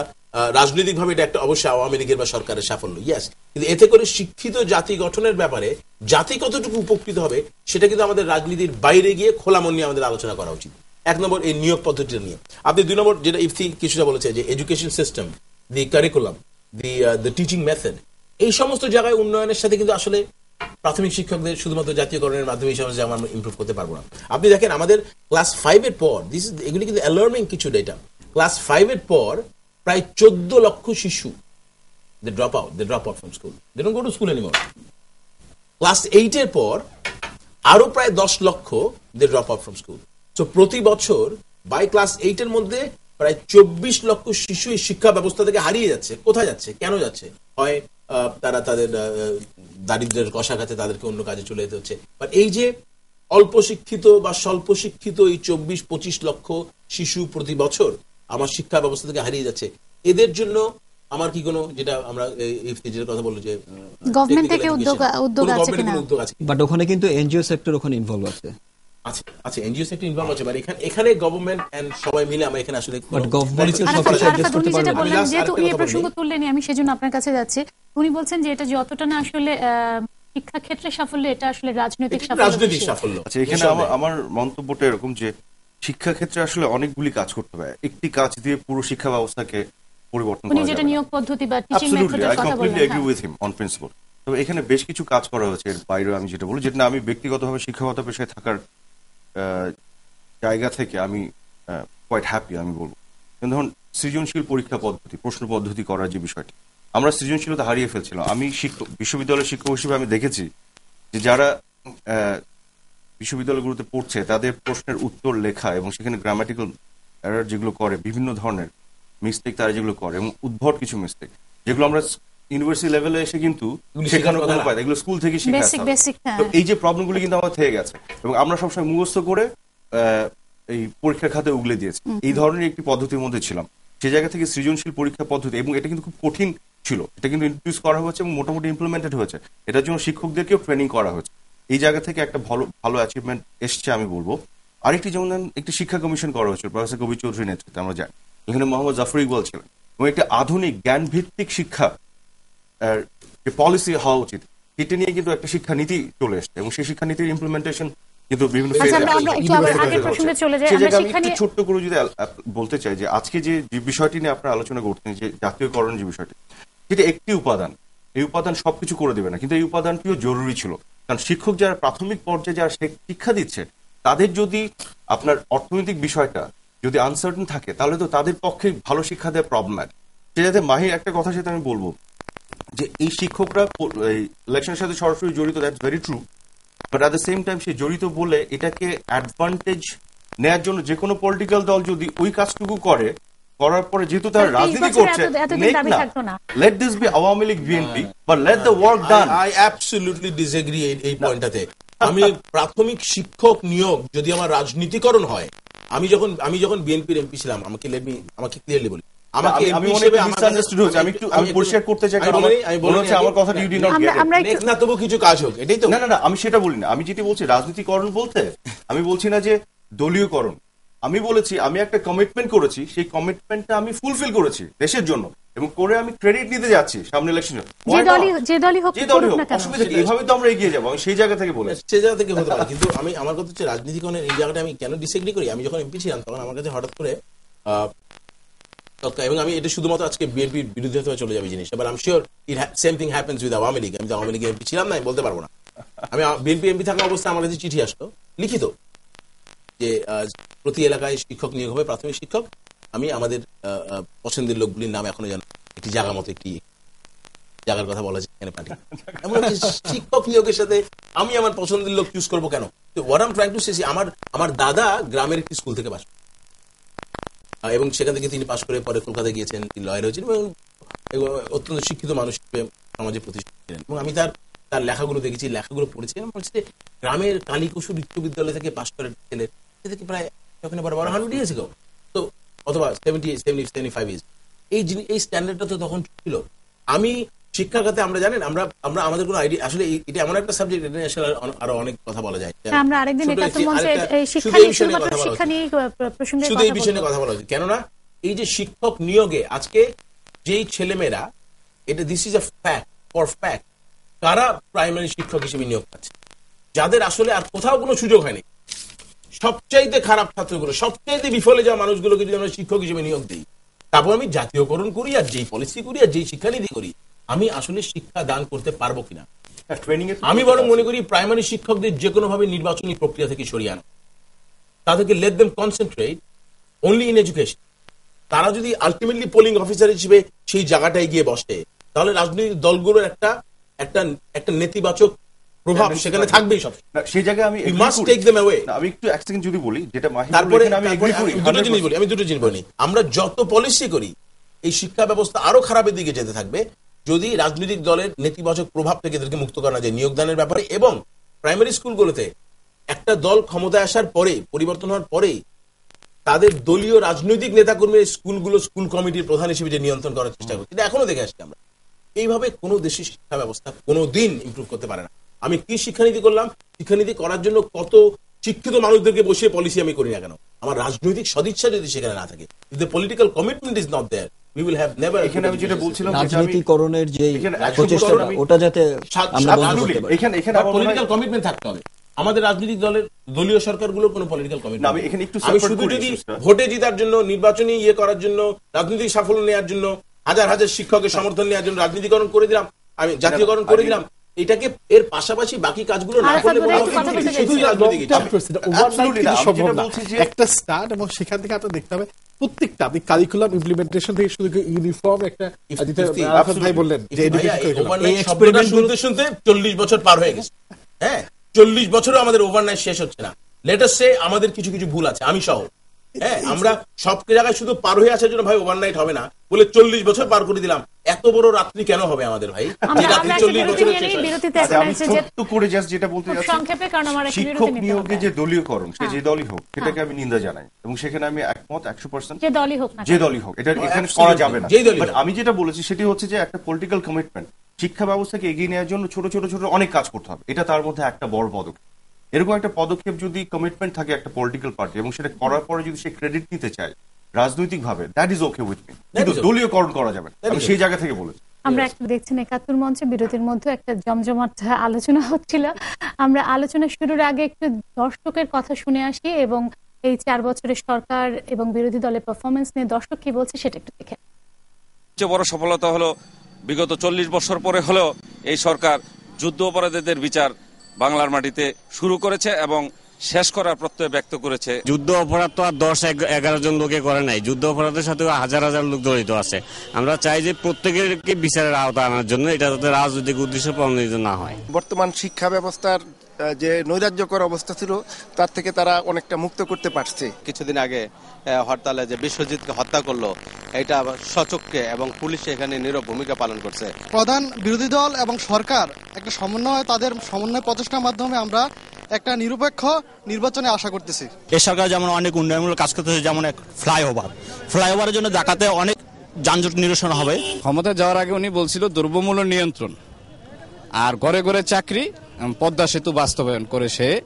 রাজনৈতিকভাবে এটা একটা অবশ্যই আওয়ামী লীগের বা সরকারের সাফল্য। ইয়াস কিন্তু এতে করে শিক্ষিত জাতি গঠনের ব্যাপারে জাতি কতটুকু উপকৃত হবে সেটা কিন্তু আমাদের রাজনীতির বাইরে গিয়ে খোলা মন নিয়ে আমাদের আলোচনা করা উচিত। এক নম্বর এই নিয়োগ পদ্ধতিটা নিয়ে আপনি দুই নম্বর যেটা ইফতি কিছুটা বলেছে যে education system the curriculum the the teaching method এই সমস্ত জায়গায় উন্নয়নের সাথে কিন্তু আসলে প্রাথমিক শিক্ষকদের শুধুমাত্র জাতীয়করণের মাধ্যমে হিসাবে যে আমরা ইমপ্রুভ করতে পারব না। আপনি দেখেন, আমাদের ক্লাস ফাইভের পর দিস এগুলি কিন্তু অ্যালার্মিং কিছু ডেটা ক্লাস ফাইভের পর প্রায় চোদ্দ লক্ষ শিশু they drop out they drop out from school they don't go to school anymore class এইটের পর আরও প্রায় দশ লক্ষ they drop out from school তো প্রতি বছর বাই ক্লাস এইটের মধ্যে প্রায় চব্বিশ লক্ষ শিশু এই শিক্ষা ব্যবস্থা থেকে হারিয়ে যাচ্ছে। কোথায় যাচ্ছে? কেন যাচ্ছে? হয় তারা তাদের আহ, দারিদ্রের কষাঘাতে তাদেরকে অন্য কাজে চলে যেতে হচ্ছে। বাট এই যে অল্প শিক্ষিত বা স্বল্প শিক্ষিত এই চব্বিশ পঁচিশ লক্ষ শিশু প্রতি বছর আমার শিক্ষা ব্যবস্থা থেকে হারিয়ে যাচ্ছে এদের জন্য আমার কি কোনো যেটা আমরা যেটা কথা বলল যে গভর্নমেন্ট থেকে উদ্যোগ- উদ্যোগ আছে কিনা? উদ্যোগ আছে বাট ওখানে কিন্তু এনজিও সেক্টর ওখানে ইনভলভ আছে। আছে আছে এনজিও সেক্টর ইনভলভ আছে বাট এখানে এখানে গভর্নমেন্ট এন্ড সবাই মিলে আমরা এখানে আসলে But government policy তো আরাফাত, সবকিছু করা যায়। adjust আরাফাত, উনি করতে পারবে। বললেন যেহেতু এই প্রসঙ্গ বলি। আমি সেজন্য আপনার কাছে যাচ্ছি উনি বলছেন যে এটা যতটা না আসলে শিক্ষা ক্ষেত্রে সাফল্য এটা আসলে রাজনৈতিক সাফল্য রাজনৈতিক সাফল্য আচ্ছা এখানে আমার মন্তব্যটা এরকম যে শিক্ষা ক্ষেত্রে আসলে অনেকগুলি কাজ করতে হবে একটি কাজ দিয়ে পুরো শিক্ষা ব্যবস্থাকে পরিবর্তন করা যেটা নিয়োগ পদ্ধতি বা টিচিং মেথডের কথা হ্যাঁ। তবে এখানে বেশ কিছু কাজ করা হয়েছে এর বাইরে আমি যেটা বলি যেটা আমি ব্যক্তিগতভাবে শিক্ষাগত পেশায় থাকার জায়গা থেকে আমি কোয়াইট হ্যাপি আমি বলব। ধরুন, সৃজনশীল পরীক্ষা পদ্ধতি, প্রশ্ন পদ্ধতি করার যে বিষয়টি, আমরা সৃজনশীলতা হারিয়ে ফেলছিলাম। আমি শিক্ষক, বিশ্ববিদ্যালয়ের শিক্ষক হিসেবে আমি দেখেছি যে যারা বিশ্ববিদ্যালয়গুলোতে পড়ছে, তাদের প্রশ্নের উত্তর লেখা এবং সেখানে গ্রামাটিক্যাল এরার যেগুলো করে, বিভিন্ন ধরনের মিস্টেক তারা যেগুলো করে এবং উদ্ভট কিছু মিস্টেক যেগুলো আমরা ইউনিভার্সিটি লেভেলে এসে কিন্তু শেখানোর কোনো না। এগুলো স্কুল থেকে শেখা হ্যাঁ। তো এই যে প্রবলেমগুলো কিন্তু আমার থেকে গেছে। এবং আমরা সবসময় মুখস্থ করে আহ, এই পরীক্ষার খাতে উগলে দিয়েছি। এই ধরনের একটি পদ্ধতির মধ্যে ছিলাম। সে জায়গা থেকে সৃজনশীল পরীক্ষা পদ্ধতি এবং এটা কিন্তু খুব কঠিন ছিল। এটা কিন্তু ইন্ট্রোডিউস করা হয়েছে এবং মোটামুটি ইমপ্লিমেন্টেড হয়েছে। এটার জন্য শিক্ষকদেরকেও ট্রেনিং করা হয়েছে। এই জায়গা থেকে একটা ভালো ভালো অ্যাচিভমেন্ট এসছে আমি বলব। আরেকটি যেমন একটি শিক্ষা কমিশন করা হয়েছিল প্রফেসর কবি চৌধুরী নেতৃত্বে আমরা জানি। এখানে মোহাম্মদ জাফর ইকবাল ছিলেন। এবং একটি আধুনিক জ্ঞান ভিত্তিক শিক্ষা যে পলিসি হওয়া উচিত সেটা নিয়ে কিন্তু একটা শিক্ষানীতি চলে এসছে এবং সেই শিক্ষানীতির ইমপ্লিমেন্টেশন কিন্তু বিভিন্ন আচ্ছা, ছোট্ট করে যদি বলতে চাই যে আজকে যে বিষয়টি নিয়ে আপনারা আলোচনা করতেন যে জাতীয়করণ যে বিষয়টি যেটা একটি উপাদান। এই উপাদান সবকিছু করে দেবে না। কিন্তু এই উপাদানটিও জরুরি ছিল। কারণ শিক্ষক যারা প্রাথমিক পর্যায়ে যারা শিক্ষা দিচ্ছে তাদের যদি আপনার অর্থনৈতিক বিষয়টা যদি আনসার্টেন থাকে তাহলে তো তাদের পক্ষে ভালো শিক্ষা দেওয়া প্রবলেম সে যাতে মাহির একটা কথা সেটা আমি বলব। যে এই শিক্ষকরা ইলেকশনের সাথে সরাসরি জড়িত that's very true but at the same time সে জড়িত বলে এটাকে অ্যাডভান্টেজ নেয়ার জন্য যে কোনো পলিটিক্যাল দল যদি ওই কাজটুকু করে করার পরে যেহেতু তারা রাজনীতি করছে let this be Awami League BNP but let the work done I absolutely disagree এই পয়েন্টটাতে আমি প্রাথমিক শিক্ষক নিয়োগ যদি আমার রাজনীতিকরণ হয় আমি যখন আমি যখন বিএনপির এমপি ছিলাম আমাকে let me- আমাকে ক্লিয়ারলি বলি। আমাকে আমি- আমি মনে একটু- আমি পরিষ্কার করতে চাই, কারণ মনে হচ্ছে আমার না তবু কিছু কাজ হোক এটাই তো। না না না আমি সেটা বলি না। আমি যেটি বলছি রাজনীতিকরণ বলতে আমি বলছি না যে দলীয়করণ আমি বলেছি আমি একটা কমিটমেন্ট করেছি সেই কমিটমেন্টটা আমি ফুলফিল করেছি দেশের জন্য। এবং করে আমি ক্রেডিট নিতে যাচ্ছি সামনে ইলেকশন যে দলই যে দলই হোক যে দলই হোক অসুবিধা কি? এইভাবে তো আমরা এগিয়ে যাব আমি সেই জায়গা থেকে বলে সেই জায়গা থেকে হতে পারে কিন্তু আমি আমার কথা হচ্ছে রাজনীতিকরণের এই জায়গাটা আমি কেন ডিসএগ্রি করি? আমি যখন এমপি ছিলাম তখন আমার কাছে হঠাৎ করে এবং আমি এটা শুধুমাত্র আজকে বিএনপির বিরুদ্ধে হতে চলে যাবে জিনিস। এবার আমি sure it same thing happens with Awami League. আমি তো আওয়ামী লীগ এমপি ছিলাম না বলতে পারব না। আমি বিএনপি এমপি থাকা অবস্থায় আমার কাছে চিঠি আসতো লিখিত যে প্রতি এলাকায় শিক্ষক নিয়োগ হবে প্রাথমিক শিক্ষক। আমি আমাদের পছন্দের লোকগুলির নাম এখনও জানো একটি জায়গা মতো একটি জায়গার কথা বলা যায় এখানে পাঠিয়ে এমন শিক্ষক নিয়োগের সাথে আমি আমার পছন্দের লোক চুজ করব কেন? What am trying to say আমার আমার দাদা গ্রামের একটি স্কুল থেকে আহ, এবং সেখান থেকে তিনি পাশ করে পরে কলকাতায় গিয়েছেন, তিনি লয়ার হয়েছেন এবং অত্যন্ত শিক্ষিত মানুষ হিসেবে সমাজে প্রতিষ্ঠিত ছিলেন এবং আমি তার তার লেখাগুলো দেখেছি, লেখাগুলো পড়েছি। এবং বলছি যে গ্রামের কালীকুশু উচ্চ বিদ্যালয় থেকে পাশ করে ছেলে, সে থেকে প্রায় যখন বড় বারো হান্ড্রেড ইয়ার্স গো তো অথবা seventy seventy seventy five years এই জিনিস এই স্ট্যান্ডার্ডটা তো তখন ছিল। আমি শিক্ষা খাতে আমরা জানেন আমরা আমরা আমাদের কোনো আইডিয়া আসলে এটা এমন একটা সাবজেক্ট আসলে আরো- অনেক কথা বলা যায়। হ্যাঁ, আমরা আরেকদিন শিক্ষা নিয়ে শিক্ষা নিয়ে প্রসঙ্গে শুধু এই বিষয়ে কথা বলা উচিত কেননা এই যে শিক্ষক নিয়োগে আজকে যেই ছেলেমেয়েরা এটা this is a fact for fact কারা প্রাইমারি শিক্ষক হিসেবে নিয়োগ পাচ্ছে? যাদের আসলে আর কোথাও কোনো সুযোগ হয়নি। সবচাইতে খারাপ ছাত্রগুলো সবচাইতে বিফলে যাওয়া মানুষগুলোকে যদি আমরা শিক্ষক হিসেবে নিয়োগ দিই তারপর আমি জাতীয়করণ করি আর যেই পলিসি করি আর যেই শিক্ষানীতি করি আমি আসলে শিক্ষা দান করতে পারব কিনা? ট্রেনিং এ আমি বরং মনে করি প্রাইমারি শিক্ষকদের যে কোনো ভাবে নির্বাচনী প্রক্রিয়া থেকে সরিয়ে আনা। তাদেরকে let them concentrate only in education তারা যদি আলটিমেটলি পোলিং অফিসার হিসেবে সেই জায়গাটায় গিয়ে বসে তাহলে রাজনৈতিক দলগুলোর একটা একটা একটা নেতিবাচক প্রভাব সেখানে থাকবেই সব সেই জায়গায় আমি take them away. না, আমি একটু এক সেকেন্ড যদি বলি যেটা তারপরে আমি দুটো জিনিস বলি আমি দুটো জিনিস বলি। আমরা যত পলিসি করি এই শিক্ষা ব্যবস্থা আরও খারাপের দিকে যেতে থাকবে। যদি রাজনৈতিক দলের নেতিবাচক প্রভাব থেকে এদেরকে মুক্ত করা যায় নিয়োগদানের ব্যাপারে এবং প্রাইমারি স্কুলগুলোতে একটা দল ক্ষমতায় আসার পরে, পরিবর্তন হওয়ার পরে তাদের দলীয় রাজনৈতিক নেতাকর্মীর স্কুলগুলো স্কুল কমিটির প্রধান হিসেবে যে নিয়ন্ত্রণ করার চেষ্টা করছে, এটা এখনও দেখে আসছি আমরা। এইভাবে কোনো দেশের শিক্ষা ব্যবস্থা কোনো দিন ইম্প্রুভ করতে পারে না। আমি কি শিক্ষানীতি করলাম? শিক্ষানীতি করার জন্য কত শিক্ষিত মানুষদেরকে বসিয়ে পলিসি আমি করি না কেন? আমার রাজনৈতিক সদিচ্ছা যদি সেখানে না থাকে যদি political commitment is not there এখানে আমি যেটা বলছিলাম রাজনীতিকরণের যে প্রচেষ্টাটা ওটা যাতে আমরা বন্ধ করতে পারি। এখানে এখানে আমার পলিটিক্যাল কমিটমেন্ট থাকতে হবে। আমাদের রাজনৈতিক দলের দলীয় সরকারগুলো কোনো পলিটিক্যাল না, কমিটমেন্ট আমি এখানে একটু আমি শুধু যদি ভোটে জিতার জন্য নির্বাচনী ইয়ে করার জন্য রাজনৈতিক সাফল্য নেওয়ার জন্য হাজার হাজার শিক্ষকের সমর্থন নেওয়ার জন্য রাজনীতিকরণ করে দিলাম আমি জাতীয়করণ করে দিলাম এটাকে এর পাশাপাশি বাকি কাজগুলো না করলে একটু স্টার্ট এবং সেখান থেকে আপনার দেখতে হবে। প্রত্যেকটা আপনি কারিকুলাম ইমপ্লিমেন্টেশন থেকে শুরু করে ইউনিফর্ম একটা ভাই বললেন যে শুনতে শুনতে চল্লিশ বছর পার হয়ে গেছে। হ্যাঁ চল্লিশ বছরও আমাদের ওভারনাইট শেষ হচ্ছে না। লেটার সে আমাদের কিছু কিছু ভুল আছে আমি সহ। হ্যাঁ আমরা সব জায়গায় শুধু পার হয়ে আসার জন্য ভাই ওভারনাইট হবে না। বলে চল্লিশ বছর পার করে দিলাম। এত বড় রাত্রি কেন হবে আমাদের ভাই? হয়। আচ্ছা, যেটা বলতে খুব যাচ্ছি সংক্ষেপে কারণ আমার একটা বিরতি শিক্ষক নিয়োগে। যে দলীয়করণ সে হ্যাঁ। যে দলই হোক সেটাকে আমি নিন্দা জানাই। এবং সেখানে আমি একমত একশো পার্সেন্ট যে দলই হোক যে দলই হোক এটা এখানে করা যাবে না। আমি যেটা বলেছি সেটি হচ্ছে যে একটা পলিটিক্যাল কমিটমেন্ট শিক্ষা ব্যবস্থাকে এগিয়ে নেওয়ার জন্য ছোট ছোট ছোট অনেক কাজ করতে হবে। এটা তার মধ্যে একটা বড় পদক্ষেপ। এরকম একটা পদক্ষেপ যদি কমিটমেন্ট থাকে একটা পলিটিক্যাল পার্টি এবং সেটা করার পরে যদি সে ক্রেডিট নিতে চায় রাজনৈতিক ভাবে that is okay with me কিন্তু দলীয়করণ করা যাবে আমি সেই জায়গা থেকে বলেছি। আমরা একটা দেখছেন একাত্তর মঞ্চে বিরতির মধ্যে একটা জমজমাট আলোচনা হচ্ছিল। আমরা আলোচনা শুরুর আগে একটু দর্শকের কথা শুনে আসি এবং এই চার বছরের সরকার এবং বিরোধী দলের পারফরমেন্স নিয়ে দর্শক কি বলছে সেটা একটু দেখে। সবচেয়ে বড় সফলতা হলো বিগত চল্লিশ বছর পরে হলেও এই সরকার যুদ্ধ অপরাধীদের বিচার বাংলার মাটিতে শুরু করেছে এবং শেষ করার প্রত্যয় ব্যক্ত করেছে। যুদ্ধ অপরাধ তো আর দশ এগ- এগারো জন লোকে করে নাই। যুদ্ধ অপরাধের সাথে হাজার হাজার লোক জড়িত আছে। আমরা চাই যে প্রত্যেকেরকে বিচারের আওতা আনার জন্য। এটা যাতে রাজনৈতিক উদ্দেশ্য প্রণোদিত না হয়। বর্তমান শিক্ষা ব্যবস্থার যে নৈরাজ্যকর অবস্থা ছিল তার থেকে তারা অনেকটা মুক্ত করতে পারছে। কিছুদিন আগে হরতালে যে বিশ্বজিৎকে হত্যা করল এটা সচককে এবং পুলিশ এখানে নীরব ভূমিকা পালন করছে। প্রধান বিরোধী দল এবং সরকার একটা সমন্বয় তাদের সমন্বয় প্রচেষ্টার মাধ্যমে আমরা একটা নিরপেক্ষ নির্বাচনে আশা করতেছি। এই সরকার যেমন অনেক উন্নয়নমূলক কাজ করতেছে যেমন এক ফ্লাইওভার। ফ্লাইওভারের জন্য ঢাকাতে অনেক যানজট নিরসন হবে। ক্ষমতা যাওয়ার আগে উনি বলছিল দ্রব্যমূল্য নিয়ন্ত্রণ। আর ঘরে ঘরে চাকরি পদ্মা সেতু বাস্তবায়ন করে সে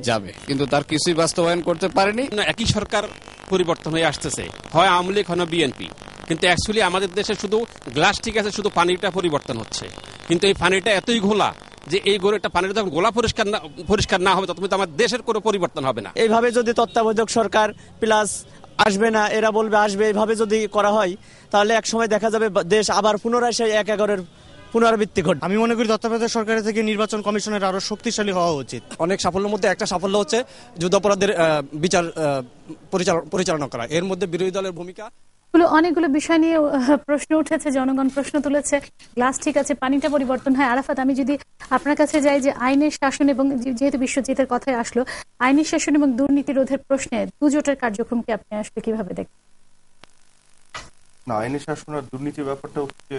যাবে। কিন্তু তার কিছুই বাস্তবায়ন করতে পারেনি। একই সরকার পরিবর্তন হয়ে আসতেছে। হয় আওয়ামী লীগ হয় বিএনপি। কিন্তু অ্যাকচুয়ালি আমাদের দেশে শুধু গ্লাস ঠিক আছে শুধু পানিটা পরিবর্তন হচ্ছে। কিন্তু এই পানিটা এতই ঘোলা যে এই গোলাটা পানিটা যখন গোলা পরিষ্কার না পরিষ্কার না হবে তখন তো আমার দেশের কোনো পরিবর্তন হবে না। এইভাবে যদি তত্ত্বাবধায়ক সরকার প্লাস আসবে না এরা বলবে আসবে এইভাবে যদি করা হয় তাহলে এক সময় দেখা যাবে দেশ আবার পুনরায় সেই এক এগারোর পুনরাবৃত্তি ঘটবে আমি মনে করি তত্ত্বাবধায়ক সরকারের থেকে নির্বাচন কমিশনের আরও শক্তিশালী হওয়া উচিত। অনেক সাফল্যের মধ্যে একটা সাফল্য হচ্ছে যুদ্ধাপরাধের আহ, বিচার আহ, পরিচালনা করা। এর মধ্যে বিরোধী দলের ভূমিকা? অনেকগুলো বিষয় নিয়ে প্রশ্ন উঠেছে জনগণ প্রশ্ন তুলেছে। গ্লাস ঠিক আছে পানিটা পরিবর্তন হয়। আরাফাত আমি যদি আপনার কাছে যাই যে আইনের শাসন এবং যেহেতু বিশ্বজিতের কথায় আসলো আইনের শাসন এবং দুর্নীতি রোধের প্রশ্নে দুজোটের কার্যক্রমকে আপনি আসলে কীভাবে দেখেন? না আইনের শাসন আর দুর্নীতির ব্যাপারটা হচ্ছে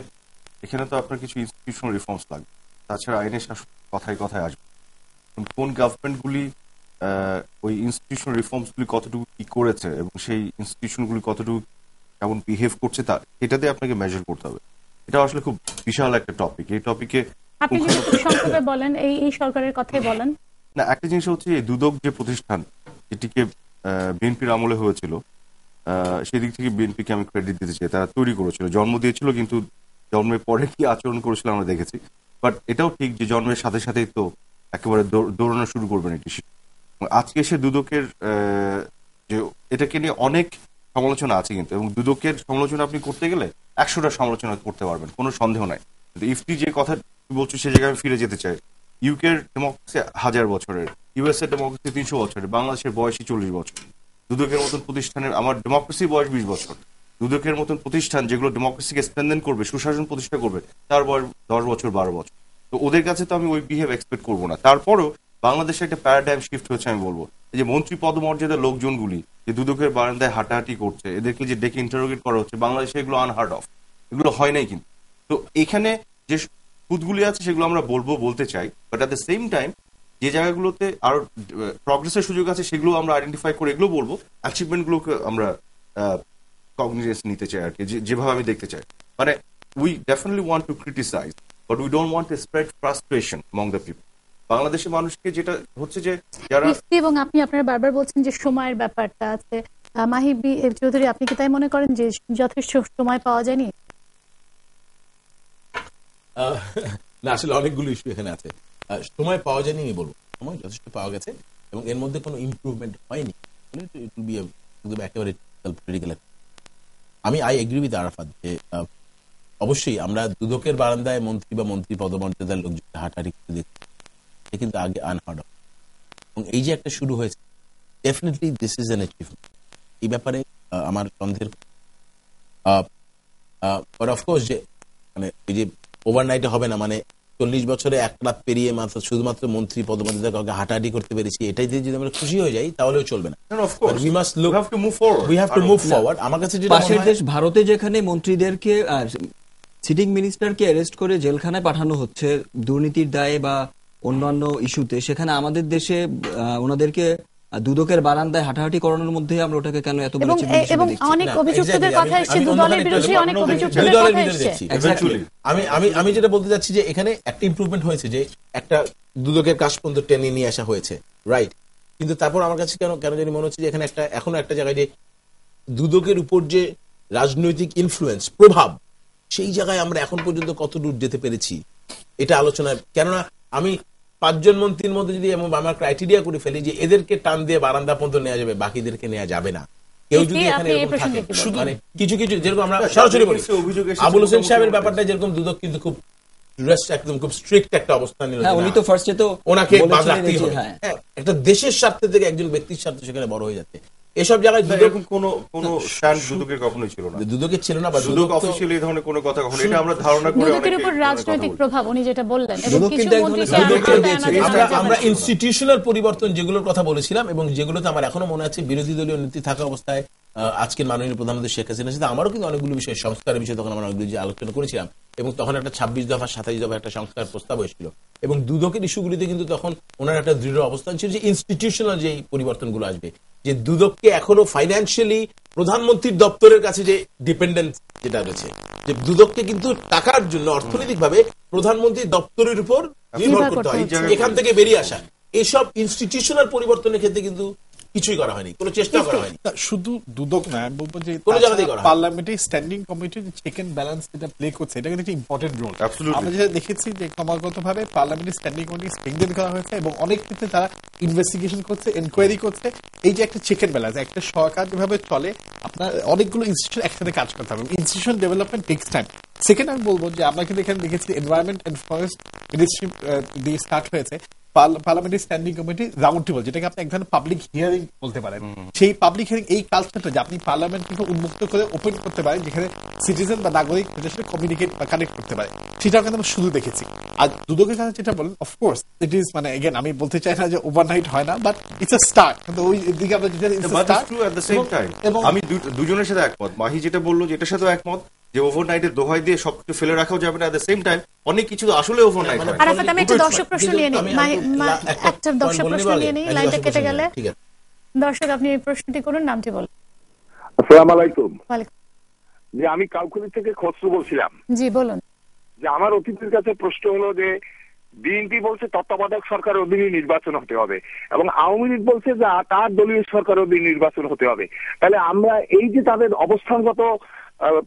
এখানে তো আপনার কিছু ইনস্টিটিউশনাল রিফর্মস লাগবে। তাছাড়া আইনের শাসন কথায় কথায় আসবে। কোন গভর্নমেন্টগুলি ওই ইনস্টিটিউশনাল রিফর্মস গুলি কতটুকু কি করেছে এবং সেই ইনস্টিটিউশনগুলি কতটুকু কেমন বিহেভ করছে তা এটাতে আপনাকে মেজার করতে হবে। এটা আসলে খুব বিশাল একটা টপিক এই টপিকে আপনি যদি সংক্ষেপে বলেন এই এই সরকারের কথাই বলেন। না একটা জিনিস হচ্ছে এই দুদক যে প্রতিষ্ঠান যেটিকে বিএনপির আমলে হয়েছিল সেদিক থেকে বিএনপিকে আমি ক্রেডিট দিতে চাই। তারা তৈরি করেছিল জন্ম দিয়েছিল কিন্তু জন্মের পরে কি আচরণ করেছিল আমরা দেখেছি। বাট এটাও ঠিক যে জন্মের সাথে সাথেই তো একেবারে দৌড়- দৌড়ানো শুরু করবেন এটি আজকে সে দুদকের যে এটাকে নিয়ে অনেক সমালোচনা আছে কিন্তু, এবং দুদকের সমালোচনা আপনি করতে গেলে একশোটা সমালোচনা করতে পারবেন, কোনো সন্দেহ নাই। কিন্তু ইফটি যে কথা বলছো সে জায়গায় আমি ফিরে যেতে চাই। ইউকের ডেমোক্রেসি হাজার বছরের ইউএস এর ডেমোক্রেসি তিনশো বছরের, বাংলাদেশের বয়সই চল্লিশ বছর। দুদকের মতন প্রতিষ্ঠানের, আমার ডেমোক্রেসি বয়স বিশ বছর। দুদকের মতন প্রতিষ্ঠান যেগুলো ডেমোক্রেসিকে স্ট্রেনদেন করবে, সুশাসন প্রতিষ্ঠা করবে, তার বয়স দশ বছর, বারো বছর। তো ওদের কাছে তো আমি ওই বিহেভ এক্সপেক্ট করব না। তারপরও বাংলাদেশে একটা প্যারাডাইম শিফট হয়েছে আমি বলব। যে মন্ত্রী পদমর্যাদার লোকজনগুলি যে দুদকের বারান্দায় হাঁটাহাঁটি করছে, এদেরকে যে ডেকে ইন্টারোগেট করা হচ্ছে, বাংলাদেশে এগুলো আনহার্ড অফ এগুলো হয় নাই কিন্তু। তো এখানে যে খুদগুলি আছে সেগুলো আমরা বলব, বলতে চাই। But at the same time যে জায়গাগুলোতে আরও প্রগ্রেসের সুযোগ আছে সেগুলো আমরা আইডেন্টিফাই করে এগুলো বলব। অ্যাচিভমেন্ট গুলোকে আমরা কগনিজেন্স নিতে চাই আর কি যেভাবে আমি দেখতে চাই। মানে we definitely want to criticize but we don't want to spread frustration among the people বাংলাদেশের মানুষকে যেটা হচ্ছে যে যারা এবং আপনি আপনারা বারবার বলছেন যে সময়ের ব্যাপারটা আছে। মাহিবি চৌধুরী আপনি কি তাই মনে করেন যে যথেষ্ট সময় পাওয়া যায়নি? না আসলে অনেকগুলো ইস্যু এখানে আছে। সময় পাওয়া যায়নি আমি বলব। সময় যথেষ্ট পাওয়া গেছে এবং এর মধ্যে কোনো ইমপ্রুভমেন্ট হয়নি। একদম একেবারে আমি আই এগ্রি উইথ আরাফাত যে অবশ্যই আমরা দুদকের বারান্দায় মন্ত্রী বা মন্ত্রী পদমর্যাদার লোকজন হাঁটাহাঁটি করতে দেখছি। এটা কিন্তু আগে আনহার্ড এবং এই যে একটা শুরু হয়েছে definitely this is an achievement এই ব্যাপারে আমার সন্দেহের অফকোর্স যে মানে এই যে ওভারনাইটে হবে না মানে চল্লিশ বছরে এক রাত পেরিয়ে মাত্র শুধুমাত্র মন্ত্রী পদমর্যাদা কাউকে হাঁটাহাঁটি করতে পেরেছি এটাই যদি আমরা খুশি হয়ে যাই তাহলেও চলবে না। We must look have to move forward. We have to move forward আমার কাছে যেটা পাশের দেশ ভারতে যেখানে মন্ত্রীদেরকে আর সিটিং মিনিস্টারকে অ্যারেস্ট করে জেলখানায় পাঠানো হচ্ছে দুর্নীতির দায়ে বা অন্যান্য ইস্যুতে সেখানে আমাদের দেশে আহ, ওনাদেরকে দুদকের বারান্দায় হাঁটাহাঁটি করানোর মধ্যে আমরা ওটাকে কেন এত বড় এবং? অনেক অভিযুক্তদের কথা আমি- এসছে আমি দু অন্য দলের আরেকটা বিরুদ্ধে অনেক অভিযুক্তদের কথা এসছে. আমি আমি আমি যেটা বলতে চাচ্ছি যে এখানে একটা ইমপ্রুভমেন্ট হয়েছে যে একটা দুদকের কাজ পর্যন্ত টেনে নিয়ে আসা হয়েছে রাইট কিন্তু তারপর আমার কাছে কেন কেন জানি মনে হচ্ছে যে এখানে একটা এখনও একটা জায়গায় যে দুদকের উপর যে রাজনৈতিক ইনফ্লুয়েন্স প্রভাব সেই জায়গায় আমরা এখন পর্যন্ত কত দূর যেতে পেরেছি এটা আলোচনায় কেননা আমি পাঁচজন মন্ত্রীর মধ্যে যদি এমন আমার ক্রাইটেরিয়া করে ফেলি যে এদেরকে টান দিয়ে বারান্দা পর্যন্ত নেওয়া যাবে বাকিদেরকে নেওয়া যাবে না। কেউ যদি এখানে এরকম থাকে শুধু মানে কিছু কিছু যেরকম আমরা সরাসরি বলি আবুল হোসেন সাহেবের ব্যাপারটা যেরকম দুদক কিন্তু খুব একদম খুব স্ট্রিক্ট একটা অবস্থান নিল হ্যাঁ উনি তো ফার্স্টে তো ওনাকে বাদ রাখতেই হবে। হ্যাঁ। হ্যাঁ, একটা দেশের স্বার্থে থেকে একজন ব্যক্তির স্বার্থে সেখানে বড় হয়ে যাচ্ছে। এসব জায়গায় দুদক কোনো কোনো স্ট্যান্ড দুদকের কখনোই ছিল না দুদকের ছিল না বা দুদক এই ধরনের কোনো কথা কখনো এটা আমরা ধারণা করে দুদকের উপর রাজনৈতিক প্রভাব উনি যেটা বললেন এবং কিছু। যাবে আমরা আমরা ইনস্টিটিউশনাল পরিবর্তন যেগুলোর কথা বলেছিলাম এবং যেগুলোতে আমার এখনও মনে আছে বিরোধী দলীয় নীতি থাকা অবস্থায় আহ, আজকের মাননীয় প্রধানমন্ত্রী শেখ হাসিনার সাথে আমারও কিন্তু অনেকগুলো বিষয় সংস্কারের বিষয়ে তখন আমরা অনেকগুলো আলোচনা করেছিলাম এবং তখন একটা ছাব্বিশ দফা সাতাইশ দফা একটা সংস্কার প্রস্তাব হয়েছিল এবং দুদকের ইস্যুগুলিতে কিন্তু তখন ওনার একটা দৃঢ় অবস্থান ছিল যে ইনস্টিটিউশনাল যে পরিবর্তনগুলো আসবে যে দুদককে এখনও ফাইন্যান্সিয়ালি প্রধানমন্ত্রীর দপ্তরের কাছে যে ডিপেন্ডেন্স যেটা রয়েছে যে দুদককে কিন্তু টাকার জন্য অর্থনৈতিক ভাবে প্রধানমন্ত্রীর দপ্তরের উপর নির্ভর করতে হয়। এখান থেকে বেরিয়ে আসা। এসব ইনস্টিটিউশনাল পরিবর্তনের ক্ষেত্রে কিন্তু কিছুই করা হয়নি কোনো চেষ্টা করা হয়নি। শুধু দুদক নয় আমি বলব যে কোনো জায়গাতেই করা হয়নি। পার্লামেন্টারি স্ট্যান্ডিং কমিটি যে চেক এন্ড ব্যালেন্স যেটা প্লে করছে এটা কিন্তু একটা ইম্পর্টেন্ট রোল. আমরা যেটা দেখেছি যে ক্রমাগত ভাবে পার্লামেন্টারি স্ট্যান্ডিং কমিটি স্ট্রেংথেন করা হয়েছে এবং অনেক ক্ষেত্রে তারা ইনভেস্টিগেশন করছে এনকোয়ারি করছে। এই যে একটা চেক এন্ড ব্যালেন্স একটা সরকার যেভাবে চলে আপনার অনেকগুলো ইনস্টিটিউশন একসাথে কাজ করতে হবে institution development takes time second আমি বলব যে আমরা কিন্তু এখানে দেখেছি এনভায়রনমেন্ট এন্ড ফরেস্ট মিনিস্ট্রি দিয়ে স্টার্ট হয়েছে। Parliamentary standing committee round table যেটাকে আপনি এক ধরনের পাবলিক হিয়ারিং বলতে পারেন। সেই পাবলিক হিয়ারিং এই কালচারটা যে আপনি পার্লামেন্টকে উন্মুক্ত করে ওপেন করতে পারেন যেখানে সিটিজেন বা নাগরিক সাথে কমিউনিকেট বা কানেক্ট করতে পারে সেটাও কিন্তু আমরা শুরু দেখেছি। আর দুদকের কাছে যেটা বলেন অফকোর্স ইট ইজ মানে এগেন আমি বলতে চাই না যে ওভারনাইট হয় না বাট ইটস আ স্টার্ট কিন্তু ওই দিকে আমরা যেটা আমি দুজনের সাথে একমত। মাহি যেটা বলল যেটার সাথেও একমত। যে ওভারনাইটের দোহাই দিয়ে সবকিছু ফেলে রাখাও যাবে না এট দ্য সেম টাইম অনেক কিছু আসলে ওভারনাইট হয়। আরাফাত আমি একটা দর্শক প্রশ্ন নিয়ে নিই। একটা দর্শক প্রশ্ন নিয়ে নিই লাইনটা কেটে গেলে। নিই, ঠিক আছে। দর্শক আপনি এই প্রশ্নটি করুন নামটি বলুন। আসসালাম আলাইকুম ওয়ালাইকুম। যে আমি কাউকুলি থেকে খসরু বলছিলাম। জি বলুন। যে আমার অতিথির কাছে প্রশ্ন হলো যে বিএনপি বলছে তত্ত্বাবধায়ক সরকার অধীনে নির্বাচন হতে হবে এবং আওয়ামী লীগ বলছে যে তার দলীয় সরকার অধীনে নির্বাচন হতে হবে। তাহলে আমরা এই যে তাদের অবস্থানগত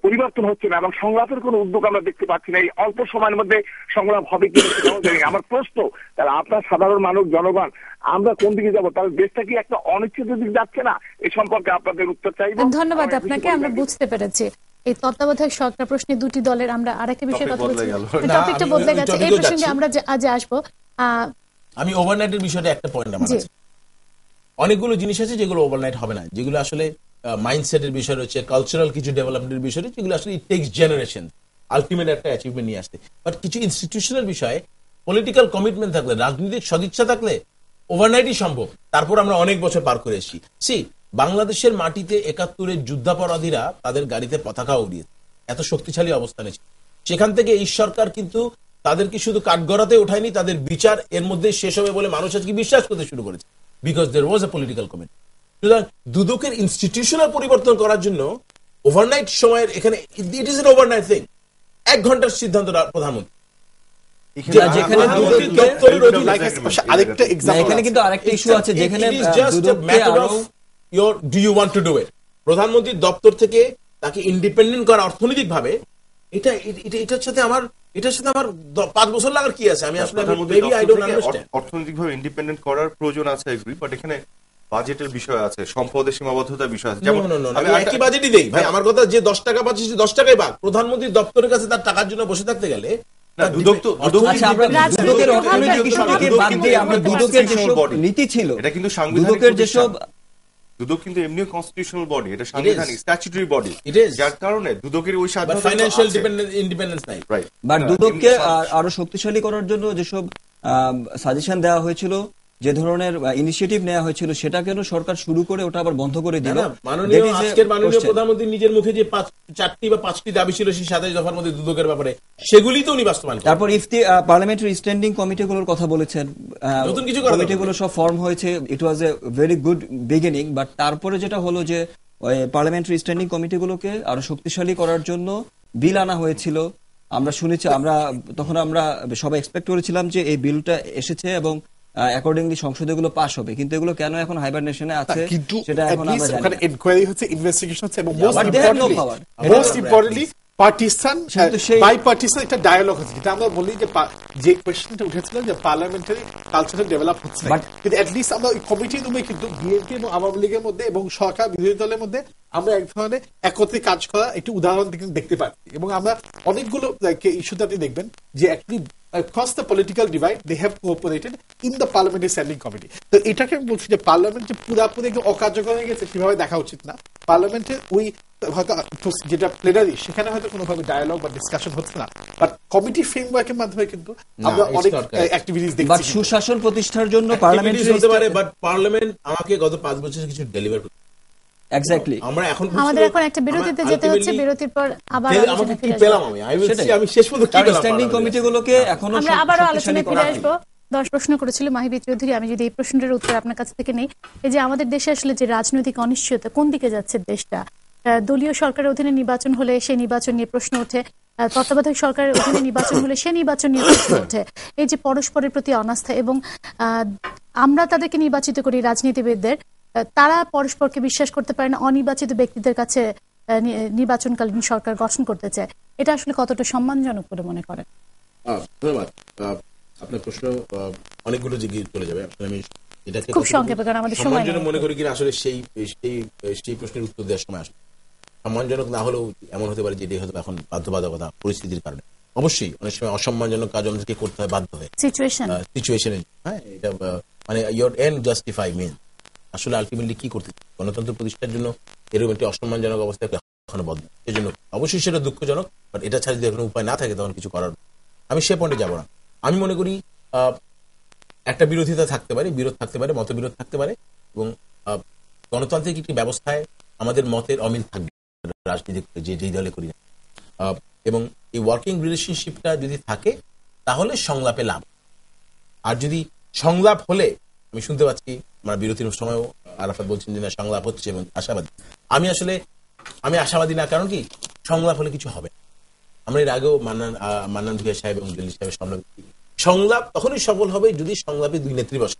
পরিবর্তন হচ্ছে না এবং সংলাপের কোনো উদ্যোগ আমরা দেখতে পাচ্ছি না। এই অল্প সময়ের মধ্যে সংলাপ হবে কি জানি আমার প্রশ্ন তাহলে আপনার সাধারণ মানব জনগণ আমরা কোন দিকে যাব? তাহলে দেশটা কি একটা অনিশ্চিত দিক যাচ্ছে না? এই সম্পর্কে আপনাদের উত্তর চাই ধন্যবাদ আপনাকে আমরা বুঝতে পেরেছি। এই তত্ত্বাবধায়ক সরকার প্রশ্নে দুটি দলের আমরা আরেকটা বিষয়ে কথা বলছি। টপিকটা বদলে গেছে। এই প্রসঙ্গে আমরা যে- আজ আসব। আহ, আমি ওভারনাইটের বিষয়টা একটা পয়েন্ট আমার আছে অনেকগুলো জিনিস আছে যেগুলো ওভারনাইট হবে না যেগুলো আসলে মাইন্ডসেটের বিষয় রয়েছে কালচারাল কিছু ডেভেলপমেন্টের বিষয় রয়েছে যেগুলো আসলে টেক্স জেনারেশন আলটিমেট একটা অ্যাচিভমেন্ট নিয়ে আসতে। বাট কিছু ইনস্টিটিউশনাল বিষয়ে পলিটিক্যাল কমিটমেন্ট থাকলে, রাজনৈতিক সদিচ্ছা থাকলে ওভারনাইটই সম্ভব। তারপর আমরা অনেক বছর পার করে এসেছি। সি বাংলাদেশের মাটিতে একাত্তরের যুদ্ধাপরাধীরা তাদের গাড়িতে পতাকা উড়িয়েছে এত শক্তিশালী অবস্থানে ছিল। সেখান থেকে এই সরকার কিন্তু তাদেরকে শুধু কাঠগড়াতে ওঠায়নি, তাদের বিচার এর মধ্যে শেষ হবে বলে মানুষ আজকে বিশ্বাস করতে শুরু করেছে। Because there was a political committee সুতরাং দুদকের ইনস্টিটিউশনাল পরিবর্তন করার জন্য ওভারনাইট সময়ের এখানে it is an overnight thing এক ঘণ্টার সিদ্ধান্ত প্রধানমন্ত্রী। আরেকটা এখানে কিন্তু আরেকটা ইস্যু আছে যেখানে do you want to do it? প্রধানমন্ত্রীর দপ্তর থেকে তাকে ইন্ডিপেন্ডেন্ট করা অর্থনৈতিক ভাবে এটা এটা এটার সাথে আমার এটার সাথে আমার পাঁচ বছর লাগার কি আছে? আমি আসলে প্রধানমন্ত্রী maybe I দপ্তর don't থেকে understand. অর্থ- অর্থনৈতিকভাবে ইন্ডিপেন্ডেন্ট করার প্রয়োজন আছে এগ্রি বাট এখানে বাজেটের বিষয় আছে সম্পদের সীমাবদ্ধতার বিষয় আছে no, আমি একই বাজেটই দেই ভাই আমার কথা যে দশ টাকা পাচ্ছি সে দশ টাকাই পাক প্রধানমন্ত্রীর দপ্তরের কাছে তার টাকার জন্য বসে থাকতে গেলে না, দুদক তো- দুদক আচ্ছা আমরা দুদকের অর্থনৈতিক ইস্যুটাকে বাদ দিয়ে আমরা দুদকের যেসব নীতি ছিল এটা কিন্তু সাংবিধানিক। যেসব দুদক কিন্তু এমনিও কনস্টিটিউশনাল বডি এটা সাংবিধানিক স্ট্যাচুটরি বডি. যার কারণে দুদকের ওই স্বাধীনতা আছে। dependence- নাই. বাট দুদককে আরও শক্তিশালী করার জন্য যেসব সাজেশন দেওয়া হয়েছিল যে ধরনের ইনিশিয়েটিভ নেওয়া হয়েছিল সেটা কেন সরকার শুরু করে ওটা আবার বন্ধ করে দিল? আজকের মাননীয় প্রধানমন্ত্রী নিজের মুখে যে পাঁচ চারটি বা পাঁচটি দাবি ছিল সেই সাতাশ দফার মধ্যে দুদকের ব্যাপারে সেগুলি তো উনি বাস্তবায়ন। তারপর ইফতি পার্লামেন্টারি স্ট্যান্ডিং কমিটিগুলোর কথা বলেছেন। নতুন কিছু কমিটিগুলো সব ফর্ম হয়েছে। It was a very good beginning but তারপরে যেটা হলো যে পার্লামেন্টারি স্ট্যান্ডিং কমিটিগুলোকে আরও শক্তিশালী করার জন্য বিল আনা হয়েছিল। আমরা শুনেছি আমরা তখন আমরা সবাই এক্সপেক্ট করেছিলাম যে এই বিলটা এসেছে এবং অ্যাকর্ডিংলি সংসদে এগুলো পাস হবে। কিন্তু এগুলো কেন এখন হাইবারনেশনে আছে সেটা এখন আমরা জানি। এনকোয়ারি হচ্ছে ইনভেস্টিগেশন হচ্ছে এবং most importantly partisan by partisan একটা ডায়ালগ হচ্ছে। যেটা আমরা বলি যে যে কোয়েশ্চেনটা উঠেছিল যে পার্লামেন্টারি কালচারাল ডেভেলপ হচ্ছে। কিন্তু অ্যাটলিস্ট আমরা কমিটির রুমে কিন্তু বিএনপি এবং আওয়ামী লীগের মধ্যে এবং সরকার বিরোধী দলের মধ্যে আমরা এক ধরনের একত্রে কাজ করা একটি উদাহরণ কিন্তু দেখতে পাচ্ছি। এবং আমরা অনেকগুলো ইস্যুতে আপনি দেখবেন যে actually across the political divide they have cooperated in the parliamentary standing committee তো এটাকে আমি বলছি যে পার্লামেন্ট যে পুরাপুরি অকার্যকর হয়ে গেছে সেভাবে দেখা উচিত না। পার্লামেন্টের ওই যেটা প্লেনারি সেখানে হয়তো কোনোভাবে ডায়ালগ বা ডিসকাশন হচ্ছে না। বাট কমিটি ফ্রেমওয়ার্কের মাধ্যমে কিন্তু আমরা অনেক. অ্যাক্টিভিটিস বাট দেখছি কিন্তু। সুশাসন প্রতিষ্ঠার জন্য পার্লামেন্টারি হতে পারে বাট পার্লামেন্ট আমাকে গত পাঁচ বছর কিছু ডেলিভার করতে এক্স্যাক্টলি আমরা এখন আমাদের এখন একটা বিরতিতে যেতে হচ্ছে বিরতির পর আবার আমাকে কি পেলাম আমি। আমি শেষ পর্যন্ত কি পেলাম স্ট্যান্ডিং parliament-এ? কমিটিগুলোকে এখনও আমরা শক্তিশালী আলোচনায় ফিরে আসব। দশ প্রশ্ন করেছিল মাহিবী চৌধুরী আমি যদি এই প্রশ্নটার উত্তর আপনার কাছ থেকে নেই এই যে আমাদের দেশে আসলে যে রাজনৈতিক অনিশ্চয়তা কোন দিকে যাচ্ছে দেশটা? দলীয় সরকারের অধীনে নির্বাচন হলে সেই নির্বাচন নিয়ে প্রশ্ন ওঠে। তত্ত্বাবধায়ক সরকারের অধীনে নির্বাচন হলে সেই নির্বাচন নিয়ে প্রশ্ন ওঠে। এই যে পরস্পরের প্রতি অনাস্থা এবং আমরা তাদেরকে নির্বাচিত করি রাজনীতিবিদদের তারা পরস্পরকে বিশ্বাস করতে পারে না অনির্বাচিত ব্যক্তিদের কাছে নির্বাচনকালীন সরকার গঠন করতে চায়। এটা আসলে কতটা সম্মানজনক বলে মনে করেন? ধন্যবাদ। আপনার প্রশ্ন অনেকগুলো দিকে চলে যাবে। আমি এটাকে খুব সংক্ষেপে, কারণ আমাদের সময় মনে করি কিনা আসলে সেই সেই সেই প্রশ্নের উত্তর দেওয়ার সময় আসবে। সম্মানজনক না হলেও এমন হতে পারে যে এটাই হয়তো এখন বাধ্যবাধকতা পরিস্থিতির কারণে। অবশ্যই অনেক সময় অসম্মানজনক কাজ আমাদেরকে করতে হয় বাধ্য হয়ে। সিচুয়েশন হ্যাঁ এটা মানে ইয়োর এন্ড জাস্টিফাই মিন আসলে আলটিমেটলি কি করতে গণতন্ত্র প্রতিষ্ঠার জন্য এরকম একটি অসম্মানজনক অবস্থায় এখনও বদ্ধ এই জন্য অবশ্যই সেটা দুঃখজনক বাট এটা ছাড়া যদি কোনো উপায় না থাকে তখন কিছু করার আমি সে পয়েন্টে যাব না। আমি মনে করি আহ, একটা বিরোধিতা থাকতে পারে বিরোধ থাকতে পারে মতবিরোধ থাকতে পারে এবং আহ, গণতান্ত্রিক একটি ব্যবস্থায় আমাদের মতের অমিল থাকবে। রাজনীতি যে যেই দলে করি না। এবং এই ওয়ার্কিং রিলেশনশিপটা যদি থাকে, তাহলে সংলাপে লাভ। আর যদি সংলাপ হলে, আমি শুনতে পাচ্ছি, আমরা বিরতির সময়ও আরাফাত বলছেন যে না, সংলাপ হচ্ছে এবং আশাবাদী। আমি আসলে, আমি আশাবাদী না, কারণ কি? সংলাপ হলে কিছু হবে। আমরা এর আগেও মান্নান মান্নান ভুইয়া সাহেব এবং দিল্লি সাহেবের সংলাপ সংলাপ তখনই সফল হবে যদি সংলাপে দুই নেত্রী বসে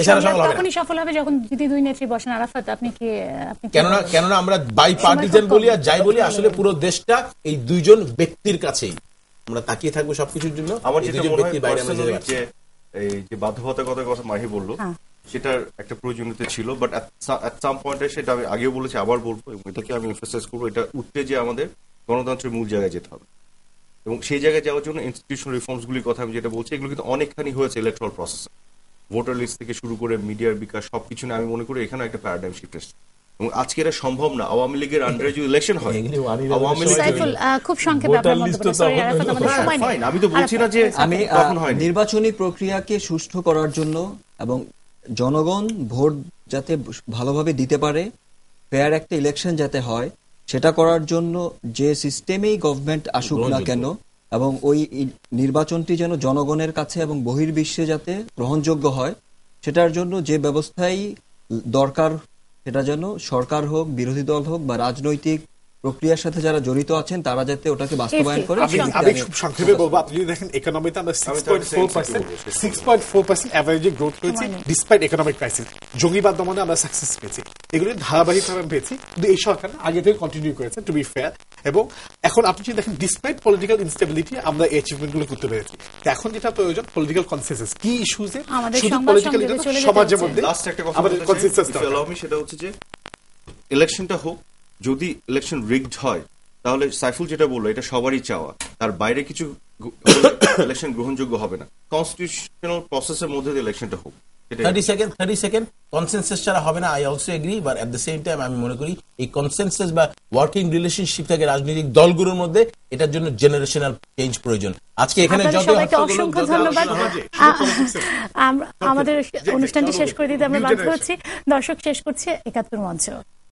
এছাড়া না। তখনই সফল হবে যখন যদি দুই নেত্রী বসেন। আরাফাত আপনি কি আপনি কেননা কেননা আমরা বাই পার্টিজান বলি আর যাই বলি আসলে পুরো দেশটা এই দুইজন ব্যক্তির কাছেই। আমরা তাকিয়ে থাকব সবকিছুর জন্য। আমার এই যেটা মনে হয় যে এই যে বাধ্যবাধকতার কথা মাহি বলল হ্যাঁ। সেটার একটা প্রয়োজনীয়তা ছিল বাট অ্যাট সাম পয়েন্টে সেটা আমি আগেও বলেছি আবার বলব এবং এটাকে আমি এমফাসাইজ করব এটা উঠতে যে আমাদের গণতন্ত্রের মূল জায়গায় যেতে হবে। এবং সেই জায়গায় যাওয়ার জন্য ইনস্টিটিউশনাল রিফর্মস গুলির কথা আমি যেটা বলছি এগুলো কিন্তু অনেকখানি হয়েছে ইলেকট্রাল প্রসেসে ভোটার লিস্ট থেকে শুরু করে মিডিয়ার বিকাশ সবকিছু নিয়ে আমি মনে করি এখানে একটা প্যারাডাইম শিফট এসেছে। এবং আজকে এটা সম্ভব না। আওয়ামী লীগের আন্ডারে যদি ইলেকশন হয় আওয়ামী লীগ খুব সংক্ষেপে আমি তো বলছি না যে আমি নির্বাচনী প্রক্রিয়াকে সুষ্ঠু করার জন্য এবং জনগণ ভোট যাতে ভালোভাবে দিতে পারে ফেয়ার একটা ইলেকশন যাতে হয় সেটা করার জন্য যে সিস্টেমেই গভর্নমেন্ট আসুক না কেন এবং ওই নির্বাচনটি যেন জনগণের কাছে এবং বহির্বিশ্বে যাতে গ্রহণযোগ্য হয় সেটার জন্য যে ব্যবস্থাই দরকার সেটা যেন সরকার হোক বিরোধী দল হোক বা রাজনৈতিক প্রক্রিয়ার সাথে যারা জড়িত আছেন তারা যাতে ওটাকে বাস্তবায়ন করে আমি খুব সংক্ষেপে বলব আপনি যদি দেখেন ইকোনমিতে আমরা six point four percent six point four percent অ্যাভারেজে গ্রোথ পেয়েছি ডিসপাইট ইকোনমিক ক্রাইসিস জঙ্গিবাদ দমনে আমরা সাকসেস পেয়েছি। এগুলি ধারাবাহিকভাবে পেয়েছি। কিন্তু এই সরকার আগে থেকে কন্টিনিউ করেছে টু বি ফেয়ার এবং এখন আপনি যদি দেখেন ডিসপাইট পলিটিক্যাল ইনস্টেবিলিটি আমরা এই অ্যাচিভমেন্টগুলো করতে পেরেছি। তো এখন যেটা প্রয়োজন পলিটিক্যাল কনসেন্সাস কি ইস্যুজে আমাদের শুধু পলিটিক্যাল সমাজের মধ্যে লাস্ট একটা কথা আমাদের কনসেন্সাস সেটা হচ্ছে যে ইলেকশনটা হোক যদি ইলেকশন রিগড হয় তাহলে সাইফুল যেটা বলল এটা সবারই চাওয়া। তার বাইরে কিছু ইলেকশন গ্রহণযোগ্য হবে না। কনস্টিটিউশনাল প্রসেসের মধ্যে দিয়ে ইলেকশনটা হোক। Thirty second thirty second consensus ছাড়া হবে না I also agree but at the same time আমি মনে করি এই কনসেন্সাস বা ওয়ার্কিং রিলেশনশিপ থাকে রাজনৈতিক দলগুলোর মধ্যে এটার জন্য জেনারেশনাল চেঞ্জ প্রয়োজন। আজকে এখানে যত অসংখ্য ধন্যবাদ। আমাদের অনুষ্ঠানটি শেষ করে দিতে আমরা বাধ্য হচ্ছি। দর্শক শেষ করছে একাত্তর মঞ্চ।